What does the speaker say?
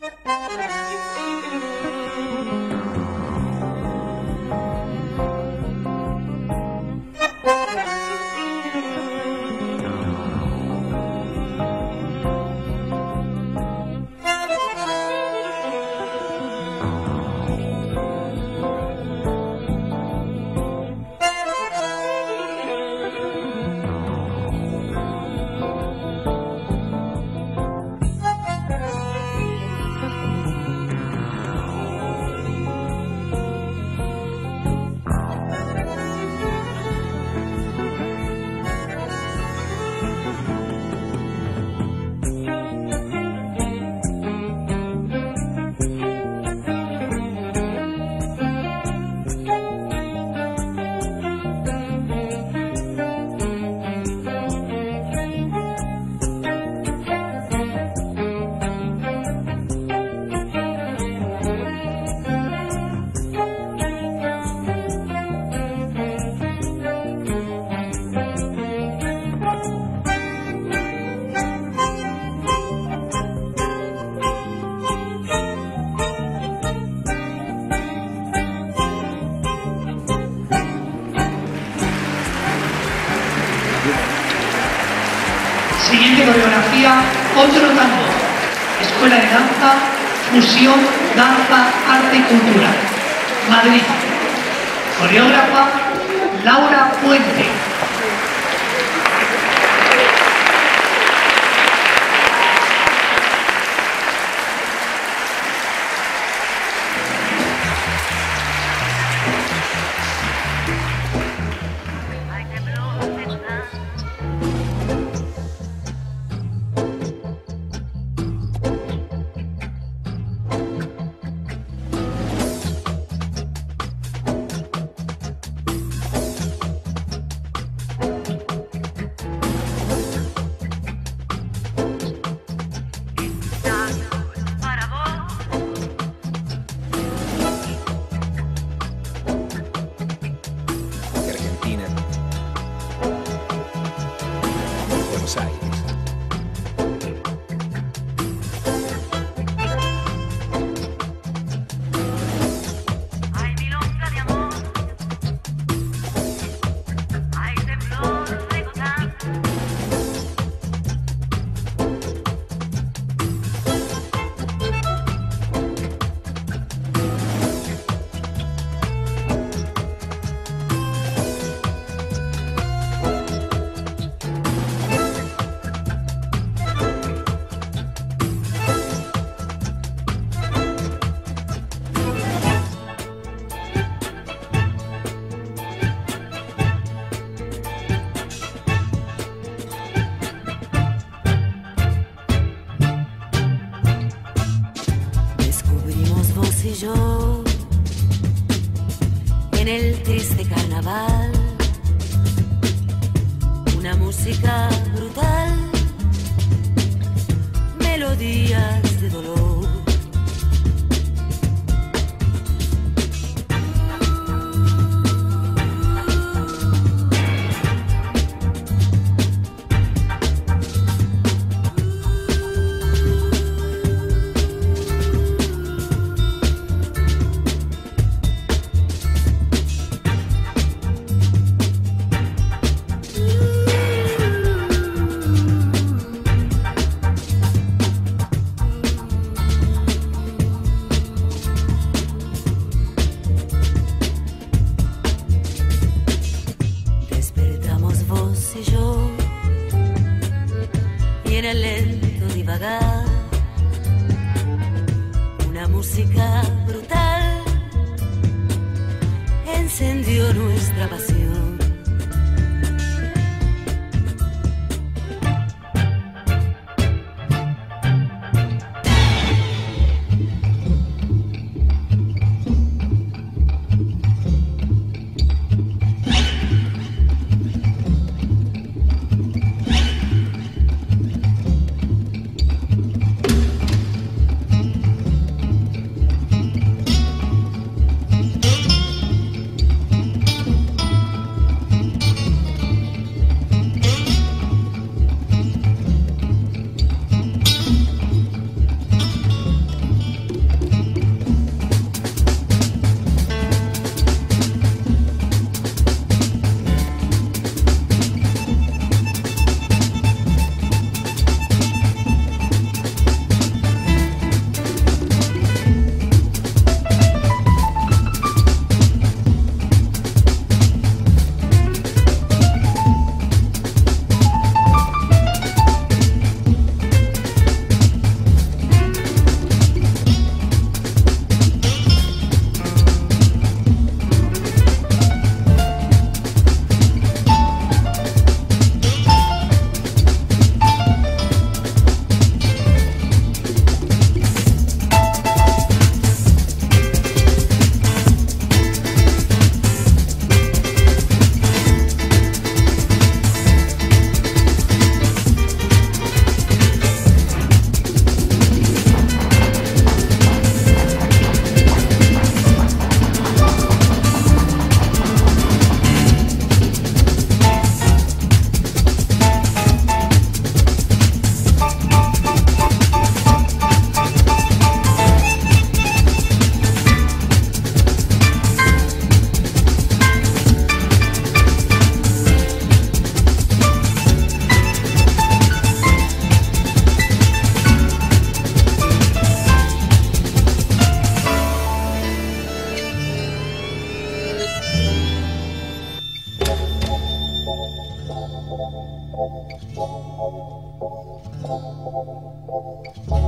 Thank you. Otro tango. Escuela de Danza, Fusión, Danza, Arte y Cultura. Madrid. Coreógrafa, Laura Puente. Y yo en el triste carnaval una música brutal, melodías de dolor. El lento divagar una música brutal encendió nuestra pasión. Bye.